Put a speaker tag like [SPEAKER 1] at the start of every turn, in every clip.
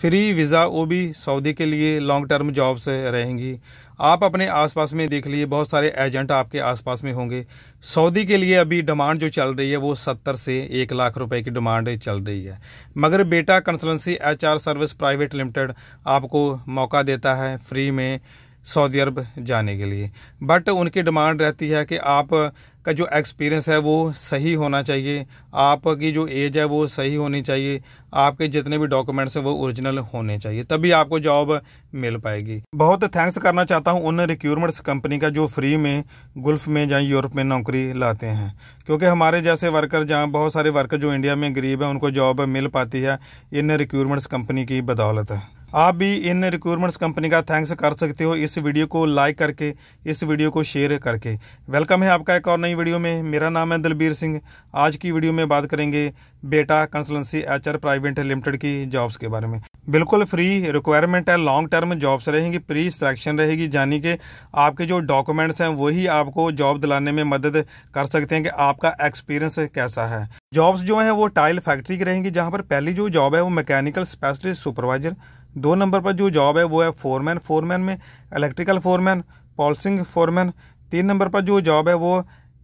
[SPEAKER 1] Free visa वो भी Saudi के लिए लॉन्ग टर्म जॉब्स रहेंगी। आप अपने आसपास में देख लीजिए, बहुत सारे एजेंट आपके आसपास में होंगे। सऊदी के लिए अभी डिमांड जो चल रही है, वो सत्तर से एक लाख रुपए की डिमांड चल रही है। मगर Beta consultancy HR service private limited आपको मौका देता है फ्री में। सऊदी अरब जाने के लिए। बट उनकी डिमांड रहती है कि आप का जो एक्सपीरियंस है वो सही होना चाहिए। आपकी जो एज है वो सही होनी चाहिए। आपके जितने भी डॉक्यूमेंट्स हैं वो ओरिजिनल होने चाहिए। तभी आपको जॉब मिल पाएगी। बहुत थैंक्स करना चाहता हूँ उन रिक्यूरमेंट्स कंपनी का जो फ्री में गुल्फ में जहाँ यूरोप में नौकरी लाते हैं। क्योंकि हमारे जैसे वर्कर जहाँ बहुत सारे वर्कर जो इंडिया में गरीब हैं, उनको जॉब मिल पाती है। इन रिक्यूरमेंट्स कंपनी की बदौलत है। आप भी इन रिक्रूटमेंट्स कंपनी का थैंक्स कर सकते हो इस वीडियो को लाइक करके, इस वीडियो को शेयर करके। वेलकम है आपका एक और नई वीडियो में। मेरा नाम है दलबीर सिंह। आज की वीडियो में बात करेंगे Beta consultancy H private limited की जॉब्स के बारे में। बिल्कुल फ्री रिक्वायरमेंट है लॉन्ग टर्म जॉब्स रहेंगी प्री सिलेक्शन रहेगी, यानी कि आपके जो डॉक्यूमेंट्स हैं, वही आपको जॉब दिलाने में मदद कर सकते हैं कि आपका एक्सपीरियंस कैसा है। जॉब्स जो हैं, वो टाइल फैक्ट्री की रहेंगी, जहाँ पर पहली जो जॉब है, वो मैकेनिकल स्पेशलिस्ट सुपरवाइजर दो नंबर पर जो जॉब है, वो है फोरमैन फोरमैन में इलेक्ट्रिकल फोरमैन पॉलिसिंग फोरमैन तीन नंबर पर जो जॉब है, वो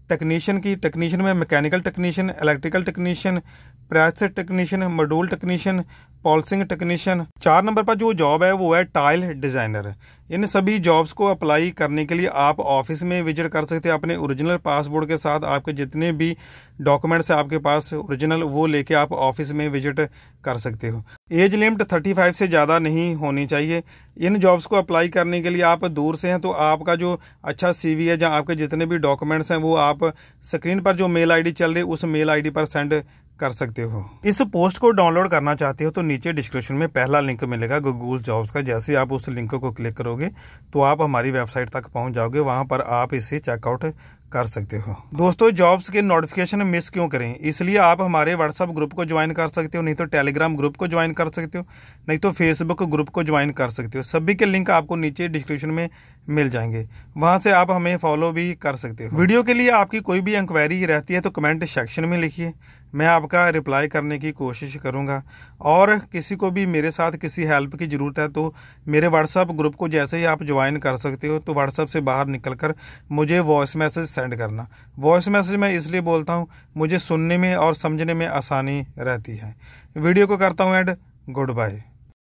[SPEAKER 1] टेक्नीशियन की. टेक्नीशियन में mechanical technician electrical technician press technician module technician polishing technician चार नंबर पर जो जॉब है, वो है टाइल डिज़ाइनर इन सभी जॉब्स को अप्लाई करने के लिए आप ऑफ़िस में विज़िट कर सकते हैं। अपने ओरिजिनल पासपोर्ट के साथ आपके जितने भी डॉक्यूमेंट्स हैं आपके पास ओरिजिनल वो लेके आप ऑफ़िस में विज़िट कर सकते हो। एज लिमिट थर्टी फाइव से ज़्यादा नहीं होनी चाहिए। इन जॉब्स को अप्लाई करने के लिए आप दूर से हैं तो आपका जो अच्छा सीवी है, जहाँ आपके जितने भी डॉक्यूमेंट्स हैं, वो आप स्क्रीन पर जो मेल आईडी चल रही है, उस मेल आईडी पर सेंड कर सकते हो। इस पोस्ट को डाउनलोड करना चाहते हो तो नीचे डिस्क्रिप्शन में पहला लिंक मिलेगा, गूगल जॉब्स का। जैसे आप उस लिंक को क्लिक करोगे तो आप हमारी वेबसाइट तक पहुँच जाओगे। वहाँ पर आप इसे चेकआउट कर सकते हो। दोस्तों जॉब्स के नोटिफिकेशन मिस क्यों करें? इसलिए आप हमारे व्हाट्सअप ग्रुप को ज्वाइन कर सकते हो, नहीं तो टेलीग्राम ग्रुप को ज्वाइन कर सकते हो, नहीं तो फेसबुक ग्रुप को ज्वाइन कर सकते हो। सभी के लिंक आपको नीचे डिस्क्रिप्शन में मिल जाएँगे। वहाँ से आप हमें फॉलो भी कर सकते हो। वीडियो के लिए आपकी कोई भी इंक्वायरी रहती है तो कमेंट सेक्शन में लिखिए। मैं आपका रिप्लाई करने की कोशिश करूँगा। और किसी को भी, मेरे साथ किसी हेल्प की ज़रूरत है तो मेरे व्हाट्सअप ग्रुप को जैसे ही आप ज्वाइन कर सकते हो तो व्हाट्सअप से बाहर निकलकर मुझे वॉइस मैसेज सेंड करना। वॉइस मैसेज मैं इसलिए बोलता हूँ, मुझे सुनने में और समझने में आसानी रहती है। वीडियो को करता हूँ एंड गुड बाय